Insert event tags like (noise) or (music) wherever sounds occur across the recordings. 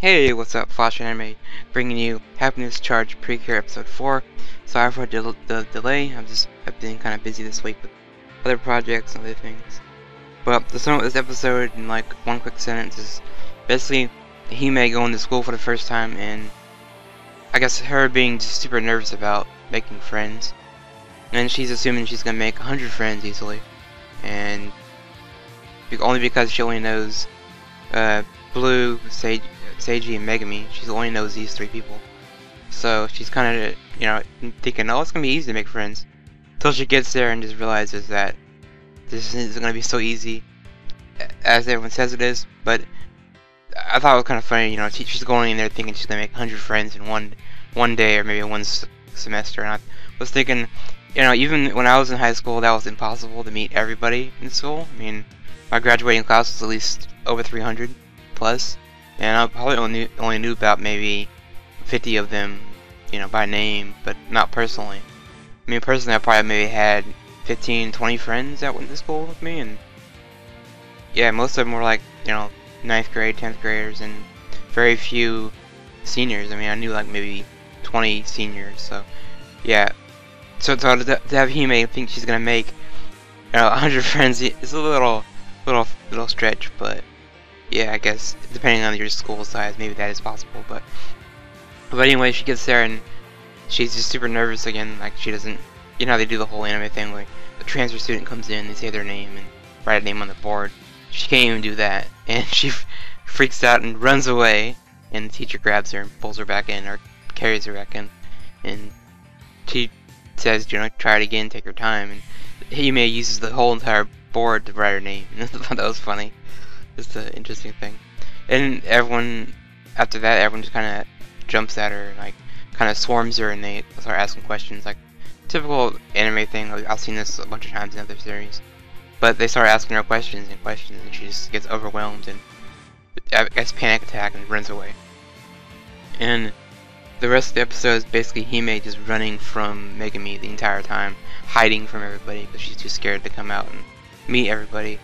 Hey, what's up, Fosh Anime, bringing you Happiness Charge Precure Episode 4. Sorry for the, the delay, I've just I've been kind of busy this week with other projects and other things. But the sum of this episode, in like one quick sentence, is basically Hime going to school for the first time and I guess her being just super nervous about making friends. And she's assuming she's gonna make 100 friends easily. And only because she only knows uh, Blue, Sage, Seiji, and Megumi. She only knows these three people. So she's kind of, you know, thinking, oh, it's gonna be easy to make friends. Until she gets there and just realizes that this isn't gonna be so easy as everyone says it is. But I thought it was kind of funny, you know, she's going in there thinking she's gonna make 100 friends in one one day or maybe one semester. And I was thinking, you know, even when I was in high school, that was impossible to meet everybody in school. I mean, my graduating class was at least over 300 plus, and I probably only only knew about maybe 50 of them, you know, by name, but not personally. I mean, personally, I probably maybe had 15, 20 friends that went to school with me, and yeah, most of them were like, you know, ninth grade, 10th graders, and very few seniors. I mean, I knew like maybe 20 seniors, so yeah. So, so to, to have Hime think she's gonna make you know, 100 (laughs) friends is a little, little, little stretch, but yeah, I guess depending on your school size, maybe that is possible. But but anyway, she gets there and she's just super nervous again. Like she doesn't, you know, how they do the whole anime thing. Like the transfer student comes in, they say their name and write a name on the board. She can't even do that, (laughs) and she freaks out and runs away. And the teacher grabs her and pulls her back in, or carries her back in, and she says, you know, try it again, take your time. And Hime uses the whole entire board to write her name. (laughs) That was funny just an interesting thing. And everyone, after that, everyone just kind of jumps at her and like kind of swarms her and they start asking questions like typical anime thing. Like, I've seen this a bunch of times in other series. But they start asking her questions and questions and she just gets overwhelmed and gets panic attack and runs away. And the rest of the episode is basically Hime just running from Megumi the entire time, hiding from everybody because she's too scared to come out and meet everybody.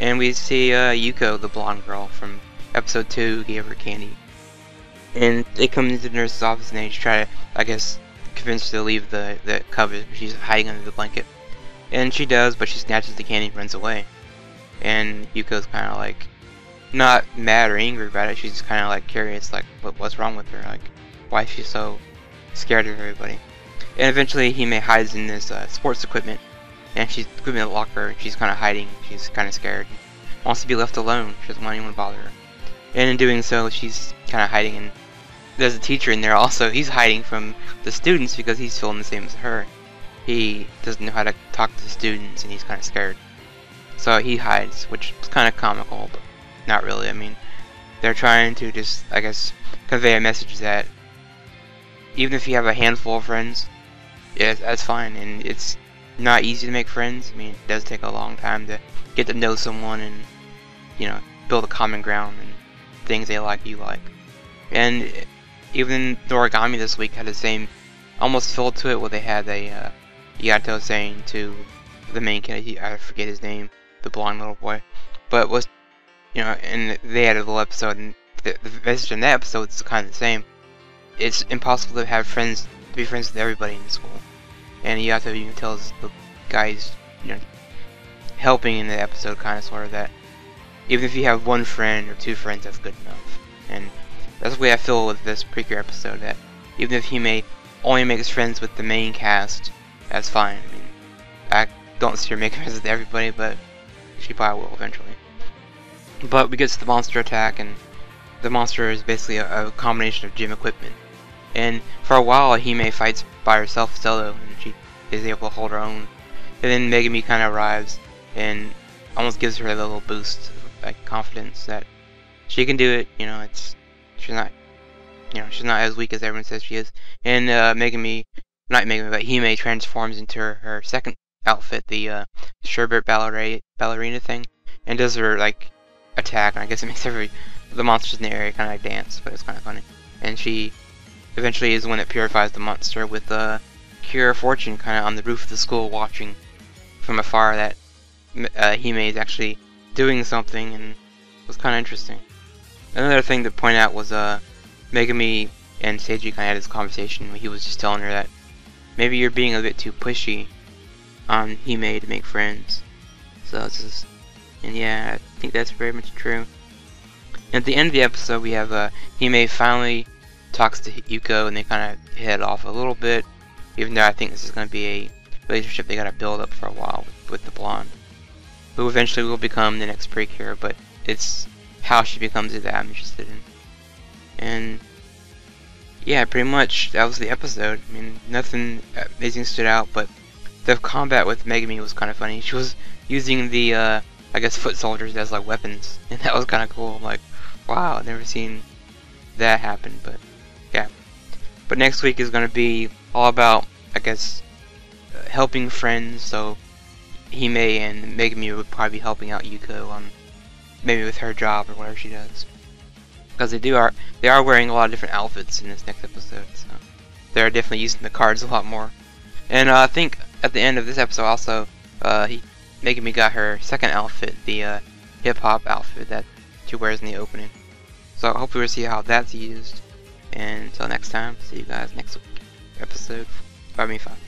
And we see uh, Yuko, the blonde girl from episode 2 who gave her candy. And they come into the nurse's office and they try to, I guess, convince her to leave the, the cupboard. She's hiding under the blanket. And she does, but she snatches the candy and runs away. And Yuko's kind of like, not mad or angry about it, she's just kind of like curious, like, what, what's wrong with her? Like, why is she so scared of everybody? And eventually Hime hides in this uh, sports equipment and she's in the locker. and She's kind of hiding. She's kind of scared. Wants to be left alone. She doesn't want anyone to bother her. And in doing so, she's kind of hiding. And there's a teacher in there also. He's hiding from the students because he's feeling the same as her. He doesn't know how to talk to students, and he's kind of scared. So he hides, which is kind of comical, but not really. I mean, they're trying to just, I guess, convey a message that even if you have a handful of friends, yeah, that's fine, and it's not easy to make friends. I mean, it does take a long time to get to know someone and, you know, build a common ground and things they like, you like. And even the Noragami this week had the same almost feel to it where they had a uh, Yato saying to the main kid, I forget his name, the blonde little boy, but was, you know, and they had a little episode, and the, the message in that episode is kind of the same. It's impossible to have friends, to be friends with everybody in the school and Yato even tells the guys, you know, helping in the episode, kind of sort of that even if you have one friend or two friends, that's good enough. And that's the way I feel with this Precure episode, that even if he may only make friends with the main cast, that's fine. I mean, I don't see her making friends with everybody, but she probably will eventually. But we get to the monster attack, and the monster is basically a, a combination of gym equipment. And for a while, Hime fights by herself solo, and she is able to hold her own. And then Megumi kind of arrives and almost gives her a little boost, like confidence that she can do it. You know, it's she's not, you know, she's not as weak as everyone says she is. And uh, Megumi, not Megumi, but Hime transforms into her, her second outfit, the uh, ballerina, ballerina thing, and does her like attack. And I guess it (laughs) makes every the monsters in the area kind of like dance, but it's kind of funny. And she eventually is the one that purifies the monster with uh, Cure Fortune kind of on the roof of the school watching from afar that uh, Hime is actually doing something and it was kind of interesting. another thing to point out was uh, Megumi and Seiji kind of had this conversation where he was just telling her that maybe you're being a bit too pushy on Hime to make friends. So it's just, and yeah, I think that's very much true. At the end of the episode, we have uh, Hime finally talks to Yuko and they kind of head off a little bit, even though I think this is going to be a relationship they got to build up for a while with, with the blonde, who eventually will become the next Precure, but it's how she becomes it that I'm interested in. And yeah, pretty much that was the episode. I mean, nothing amazing stood out, but the combat with Megumi was kind of funny. (laughs) She was using the, uh, I guess, foot soldiers as like weapons, and that was kind of cool. I'm like, wow, I've never seen that happen, but. But next week is going to be all about, I guess, uh, helping friends. So Hime and Megumi would probably be helping out Yuko on maybe with her job or whatever she does because they do are they are wearing a lot of different outfits in this next episode, so they're definitely using the cards a lot more. And uh, I think at the end of this episode also, uh, he Megumi got her second outfit, the uh, hip hop outfit that she wears in the opening. So hopefully we'll see how that's used. And until next time, see you guys next week. Episode, Five, I mean (laughs) five.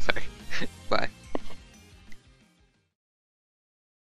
Sorry. (laughs) Bye.